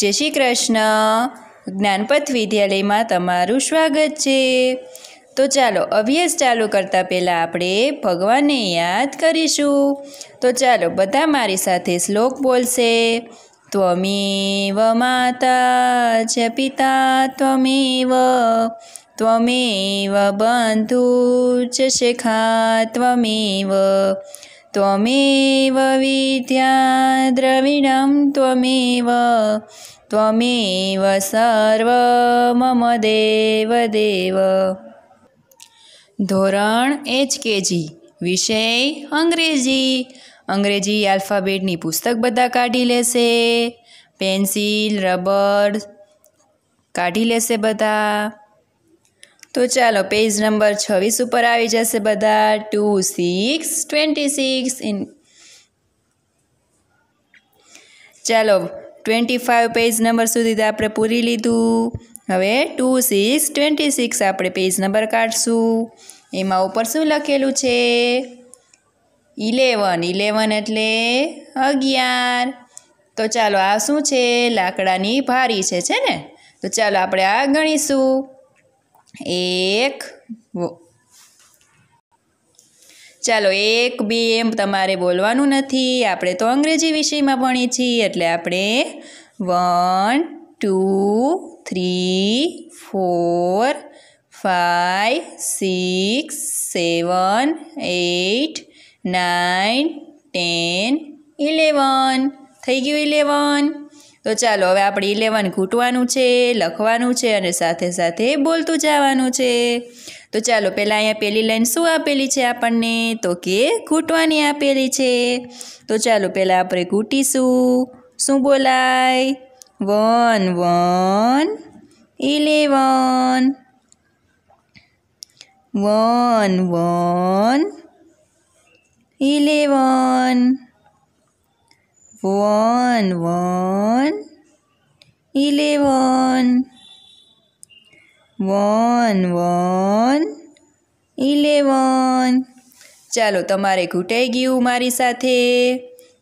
જય શ્રી કૃષ્ણ. જ્ઞાનપથ વિદ્યાલયમાં તમારું સ્વાગત છે. તો ચાલો, અભ્યાસ ચાલુ કરતાં પહેલાં આપણે ભગવાનને યાદ કરીશું. તો ચાલો, બધા મારી સાથે શ્લોક બોલશે. ત્વમેવ માતા ચ પિતા, ત્વમેવ ત્વમેવ બંધુ ચ શેખા, ત્વમેવ ત્વમેવ વિદ્યા દ્રવિણમ ત્વમેવ ત્વમેવ સર્વ મમ દેવ દેવ ધોરણ એચ કેજી વિષય અંગ્રેજી અંગ્રેજી આલ્ફાબેટની પુસ્તક બધા કાઢી લેશે, પેન્સિલ, રબર કાઢી લેશે બધા। તો ચાલો પેજ નંબર છવ્વીસ ઉપર આવી જશે બધા. Two six twenty six in ચાલો ટ્વેન્ટી ફાઇવ પેજ નંબર સુધી તો આપણે પૂરી લીધું. હવે ટુ સિક્સ ટ્વેન્ટી સિક્સ આપણે પેજ નંબર કાઢશું. એમાં ઉપર શું લખેલું છે? ઇલેવન ઇલેવન એટલે અગિયાર. તો ચાલો આ શું છે? લાકડાની ભારી છે છે ને? તો ચાલો આપણે આ ગણીશું. એક ચાલો, એક, બે એમ તમારે બોલવાનું નથી. આપણે તો અંગ્રેજી વિષયમાં ભણીએ છીએ, એટલે આપણે one, two, three, four five six, seven eight nine ten, eleven. થઈ ગયું ઇલેવન? તો ચાલો, હવે આપણે ઇલેવન ઘૂંટવાનું છે, લખવાનું છે અને સાથે સાથે બોલતું જવાનું છે. તો ચાલો, પહેલાં અહીંયા પેલી લાઈન શું આપેલી છે આપણને? તો કે ઘૂંટવાની આપેલી છે. તો ચાલો, પહેલાં આપણે ઘૂંટીશું. શું બોલાય? One one eleven one one eleven one one, eleven. One one, eleven. ચાલો, તમારે ઘૂંટાઈ ગયું મારી સાથે.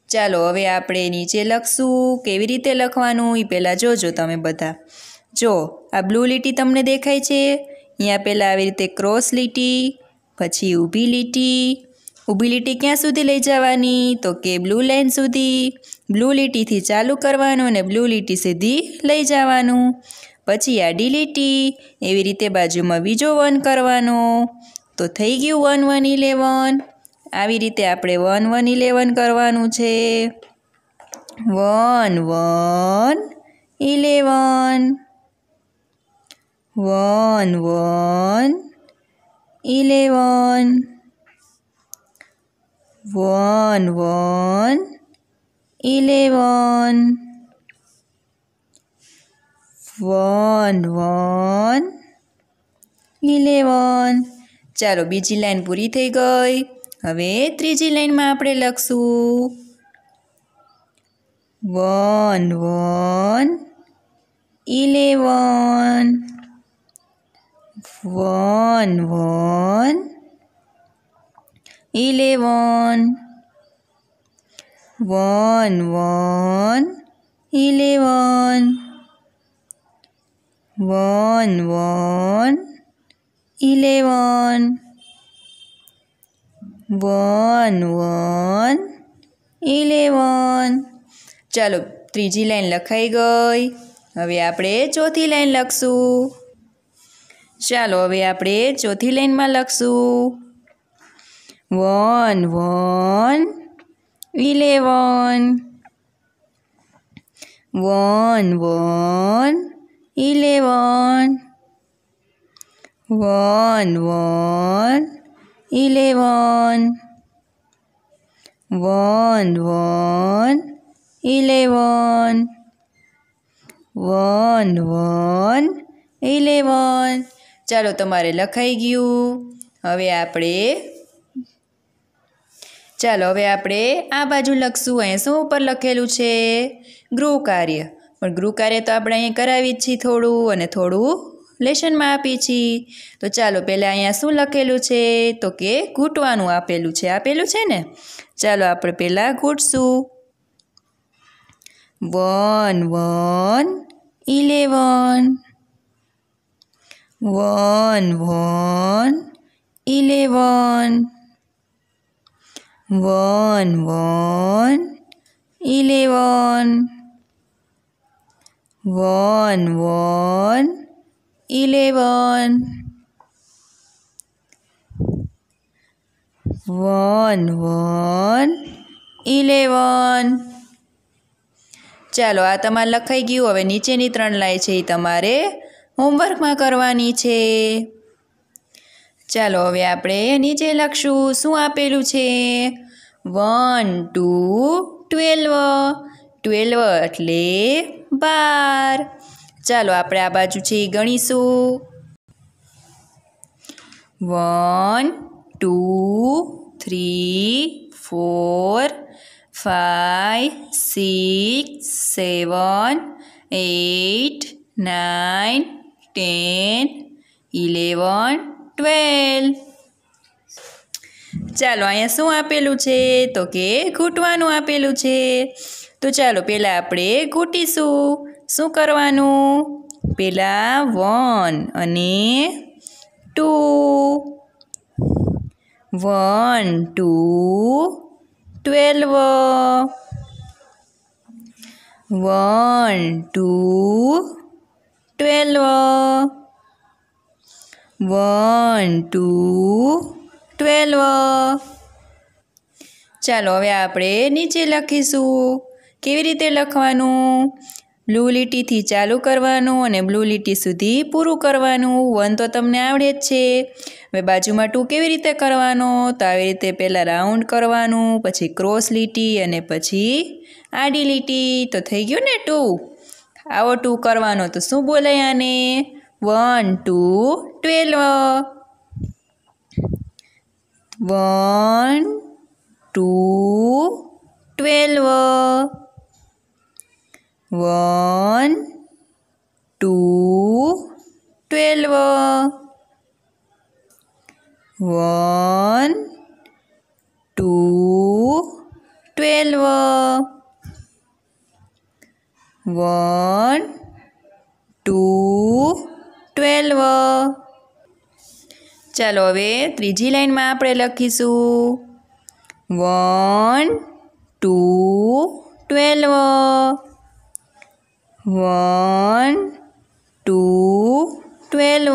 ચાલો, હવે આપણે નીચે લખશું. કેવી રીતે લખવાનું? એ પહેલાં જોજો તમે બધા. જો, આ બ્લુ લીટી તમને દેખાય છે. અહીંયા પહેલાં આવી રીતે ક્રોસ લીટી, પછી ઊભી લીટી ઊભી લીટી ક્યાં સુધી લઈ જવાની? તો કે બ્લુ લાઇન સુધી. બ્લુ લીટીથી ચાલુ કરવાનું અને બ્લુ લીટી સીધી લઈ જવાનું. પછી આડી લીટી. એવી રીતે બાજુમાં બીજો વન કરવાનો. તો થઈ ગયું વન વન ઇલેવન. આવી રીતે આપણે વન વન ઇલેવન કરવાનું છે. One one eleven. One one eleven. One one eleven one one eleven ચાલો બીજી લાઈન પૂરી થઈ ગઈ. હવે ત્રીજી લાઈનમાં આપણે લખશું. One one eleven one one eleven one one eleven one one eleven one one eleven ચાલો, ત્રીજી લાઈન લખાઈ ગઈ. હવે આપણે ચોથી લાઈન લખશું. ચાલો, હવે આપણે ચોથી લાઈનમાં લખશું. One one eleven one one eleven one one eleven one one eleven one one eleven ચાલો તમારે લખાઈ ગયું. હવે આપણે ચાલો હવે આપણે આ બાજુ લખશું. અહીંયા શું ઉપર લખેલું છે? ગૃહ કાર્ય પણ ગૃહ કાર્ય તો આપણે અહીંયા કરાવી જ છીએ થોડું અને થોડું લેશનમાં આપી છીએ. તો ચાલો પહેલાં અહીંયા શું લખેલું છે? તો કે ઘૂંટવાનું આપેલું છે. આપેલું છે ને? ચાલો આપણે પહેલાં ઘૂંટશું. One one, eleven. One one, eleven. One one, eleven. One one, eleven. One one, eleven. ચાલો, આ તમારે લખાઈ ગયું. હવે નીચેની ત્રણ લાઈ છે એ તમારે હોમવર્કમાં કરવાની છે. ચાલો હવે આપણે નીચે લખશું. શું આપેલું છે? One, two, twelve. ટ્વેલ્વ એટલે બાર. ચાલો આપણે આ બાજુ છે ગણીશું. One, two, three, four five six, seven eight nine ten, eleven twelve ચાલો, અહીંયા શું આપેલું છે? તો કે ઘૂંટવાનું આપેલું છે. તો ચાલો પહેલાં આપણે ઘૂંટીશું. શું કરવાનું? પહેલાં વન અને two. One, two, twelve. One, two, twelve. One, two, twelve. ચાલો, હવે આપણે નીચે લખીશું. કેવી રીતે લખવાનું? બ્લુ લીટીથી ચાલુ કરવાનું અને બ્લુ લીટી સુધી પૂરું કરવાનું. વન તો તમને આવડે જ છે. હવે બાજુમાં ટુ કેવી રીતે કરવાનો? તો આવી રીતે પહેલાં રાઉન્ડ કરવાનું, પછી ક્રોસ લીટી અને પછી આડી લીટી. તો થઈ ગયું ને ટુ? આવો ટુ કરવાનો તો શું બોલાય આને? One, two twelve. One, 2 12 One, 2 12 One, 2 12 One, 2 12 ચાલો હવે ત્રીજી લાઈનમાં આપણે લખીશું. One, two, twelve. One, two, twelve.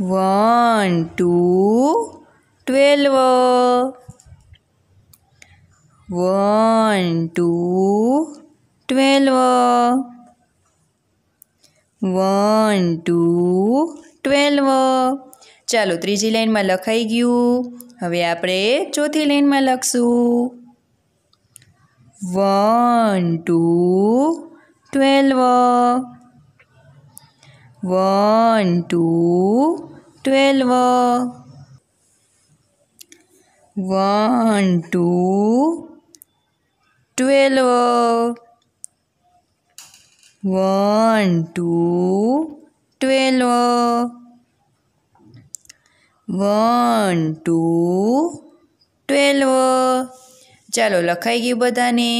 One, two, twelve. One, two, twelve. One, two, twelve. ચાલો ત્રીજી લાઈનમાં લખાઈ ગયું. હવે આપણે ચોથી લાઈનમાં લખશું. One, two, twelve. One, two, twelve. One, two, twelve. One, two twelve one, two twelve ચાલો, લખાઈ ગયું બધાને.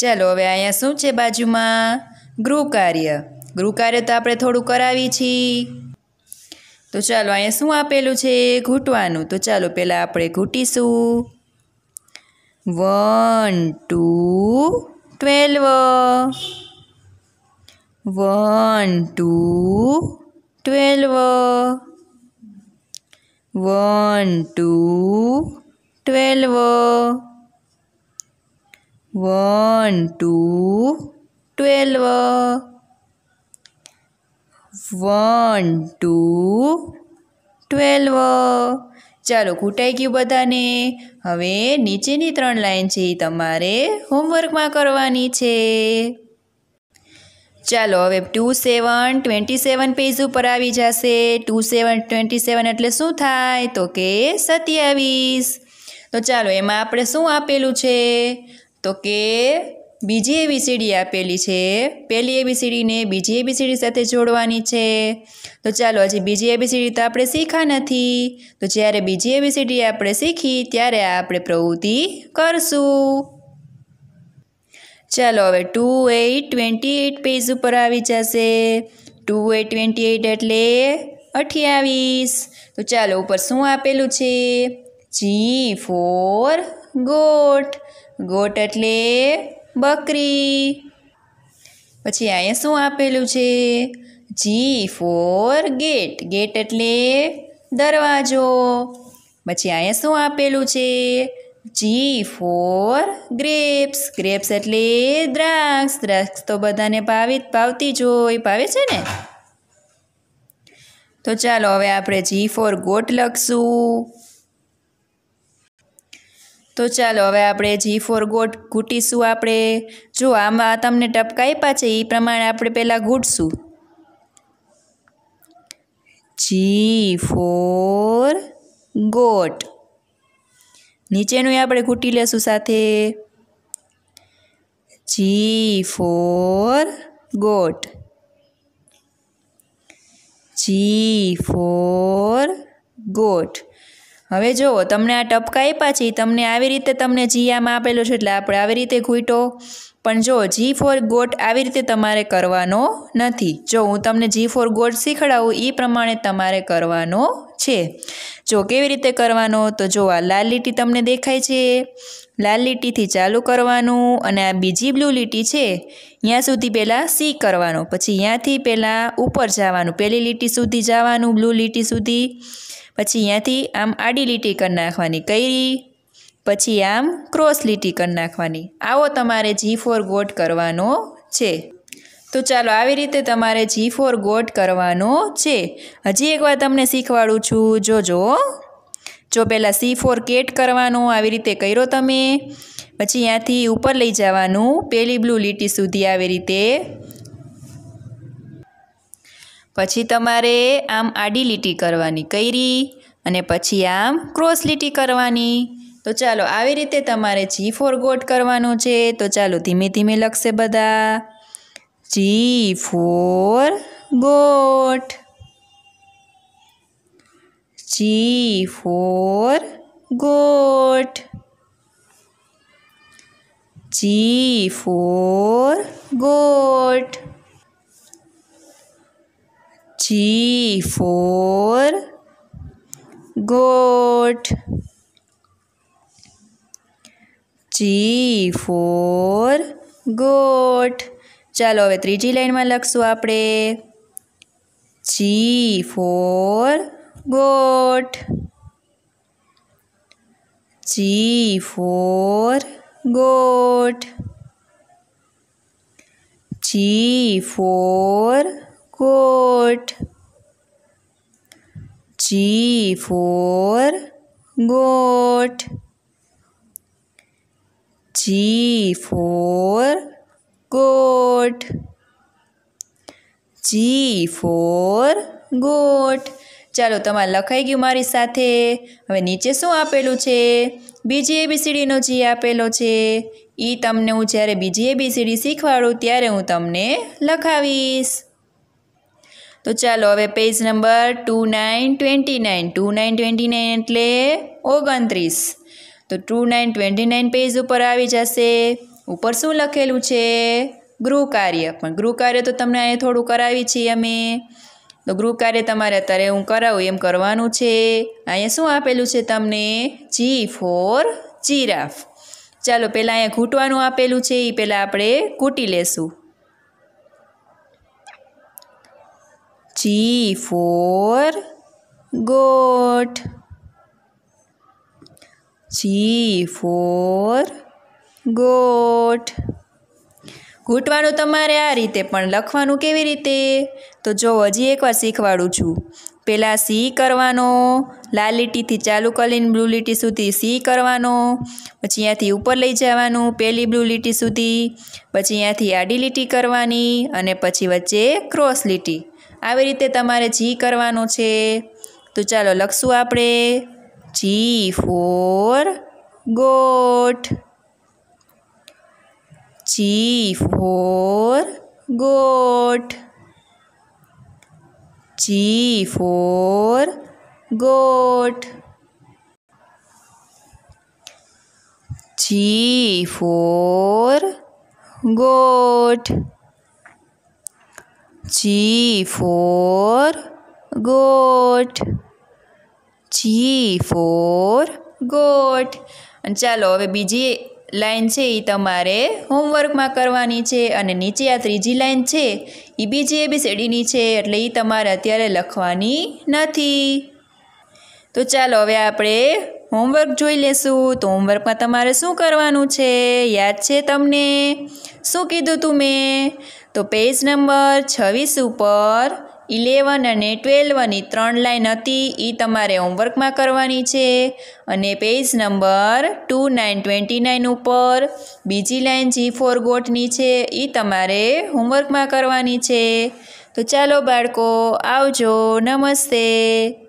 ચાલો, હવે અહીંયા શું છે બાજુમાં? ગૃહ કાર્ય ગૃહ કાર્ય તો આપણે થોડું કરાવી છીએ તો ચાલો, અહીંયા શું આપેલું છે? ઘૂંટવાનું. તો ચાલો, પહેલાં આપણે ઘૂંટીશું. One, two twelve. One, two, twelve. One, two, twelve. One, two, twelve. One, two, twelve. ચાલો ખૂટાઈ ગયું બધાને. હવે નીચેની ત્રણ લાઈન છે એ તમારે હોમવર્કમાં કરવાની છે. ચાલો હવે two seven twenty seven page ઉપર આવી જશે. ટુ સેવન ટ્વેન્ટી સેવન એટલે શું થાય? તો કે સત્યાવીસ. તો ચાલો એમાં આપણે શું આપેલું છે? તો કે બીજી એબીસીડી આપેલી છે. પહેલી એબીસીડીને બીજી એબીસીડી સાથે જોડવાની છે. તો ચાલો હજી બીજી એબીસીડી તો આપણે શીખા નથી. તો જ્યારે બીજી એબીસીડી આપણે શીખી, ત્યારે આપણે પ્રવૃત્તિ કરશું. ચાલો હવે two eight twenty eight page ઉપર આવી જશે. ટુ એટ ટ્વેન્ટી એટ એટલે અઠ્યાવીસ. તો ચાલો ઉપર શું આપેલું છે? જી ફોર ગોટ ગોટ એટલે બકરી. પછી અહીંયા શું આપેલું છે? G four gate. ગેટ એટલે દરવાજો. પછી અહીંયા શું આપેલું છે? G four grapes. ગ્રેપ્સ એટલે દ્રાક્ષ. દ્રાક્ષ તો બધાને ભાવી ભાવતી જ હોય. ભાવે છે ને? તો ચાલો હવે આપણે જી ફોર ગોટ લખશું. તો ચાલો હવે આપણે જી ફોર ગોટ ઘૂંટીશું આપણે. જો આમાં તમને ટપકા આપ્યા છે એ પ્રમાણે આપણે પહેલાં ઘૂંટશું. જી ફોર ગોટ. નીચેનું આપણે ઘૂંટી લેશું સાથે. G for goat. G for goat. હવે જુઓ તમને આ ટપકા આપ્યા છે તમને આવી રીતે તમને જી આમાં આપેલો છે, એટલે આપણે આવી રીતે ઘૂંટો. પણ જો જી ફોર ગોટ આવી રીતે તમારે કરવાનો નથી. જો હું તમને જી ફોર ગોટ શીખડાવું એ પ્રમાણે તમારે કરવાનો છે. જો કેવી રીતે કરવાનો, તો જો આ લાલ લીટી તમને દેખાય છે. લાલ લીટીથી ચાલુ કરવાનું અને આ બીજી બ્લુ લીટી છે. ત્યાં સુધી પહેલાં સી કરવાનું, પછી ત્યાંથી પહેલાં ઉપર જવાનું. પહેલી લીટી સુધી જવાનું, બ્લુ લીટી સુધી. પછી અહીંયાથી આમ આડી લીટી કરી નાખવાની કઈ પછી આમ ક્રોસ લીટી કરી નાખવાની. આવો તમારે જી ફોર ગોટ કરવાનો છે. તો ચાલો આવી રીતે તમારે જી ફોર ગોટ કરવાનો છે. હજી એકવાર તમને શીખવાડું છું. જોજો. જો પહેલાં સી ફોર કેટ કરવાનો, આવી રીતે કર્યો તમે. પછી ત્યાંથી ઉપર લઈ જવાનું. પેલી બ્લુ લીટી સુધી આવી રીતે પછી તમારે આમ આડી લીટી કરવાની કઈરી અને પછી આમ ક્રોસ લીટી કરવાની. તો ચાલો આવી રીતે તમારે જી ફોર ગોટ કરવાનું છે. તો ચાલો ધીમે ધીમે લખશે બધા. G for goat. G for goat. G for goat. G for goat. G for goat. ચાલો હવે ત્રીજી લાઈનમાં લખશું આપણે. G for goat G for goat G for goat G for goat G for goat G for goat ચાલો, તમારે લખાઈ ગયું મારી સાથે. હવે નીચે શું આપેલું છે? બીજી એબીસીડીનો જી આપેલો છે. એ તમને હું જ્યારે બીજી એબીસીડી શીખવાડું ત્યારે હું તમને લખાવીશ. તો ચાલો હવે page number two nine twenty nine two nine twenty nine એટલે ઓગણત્રીસ. તો two nine twenty nine page ઉપર આવી જશે. ઉપર શું લખેલું છે? ગૃહ કાર્ય. પણ ગૃહ કાર્ય તો તમને અહીંયા થોડું કરાવી છીએ અમે. તો ગૃહ કાર્ય તમારે અત્યારે હું કરાવું, એમ કરવાનું છે. અહીંયા શું આપેલું છે તમને? જી ફોર જીરાફ ચાલો પહેલાં અહીંયા ઘૂંટવાનું આપેલું છે એ પહેલાં આપણે ઘૂંટી લેશું. G for goat. G for goat. ઘૂંટવાનું તમારે આ રીતે પણ લખવાનું કેવી રીતે તો જો હજી એકવાર શીખવાડું છું પહેલાં સી કરવાનો, લાલ લીટીથી ચાલુ કરીને બ્લુ લીટી સુધી સી કરવાનો, પછી અહીંયાથી ઉપર લઈ જવાનું, પહેલી બ્લુ લીટી સુધી, પછી અહીંયાથી આડી લીટી કરવાની અને પછી વચ્ચે ક્રોસ લીટી આવી રીતે તમારે જી કરવાનું છે તો ચાલો લખશું આપણે G for goat G for goat. G for goat. G for goat. G for goat. G for goat. અને ચાલો, હવે બીજી લાઈન છે એ તમારે હોમવર્કમાં કરવાની છે અને નીચે આ ત્રીજી લાઈન છે એ બીજી એબીસીડીની છે એટલે એ તમારે અત્યારે લખવાની નથી. તો ચાલો, હવે આપણે હોમવર્ક જોઈ લેશું. તો હોમવર્કમાં તમારે શું કરવાનું છે? યાદ છે તમને? શું કીધું તું મેં? તો પેજ નંબર છવ્વીસ ઉપર ઇલેવન અને ટ્વેલ્વની ત્રણ લાઈન હતી એ તમારે હોમવર્કમાં કરવાની છે. અને page number two nine twenty nine ઉપર બીજી લાઇન જી ફોર ગોટની છે એ તમારે હોમવર્કમાં કરવાની છે. તો ચાલો બાળકો, આવજો, નમસ્તે.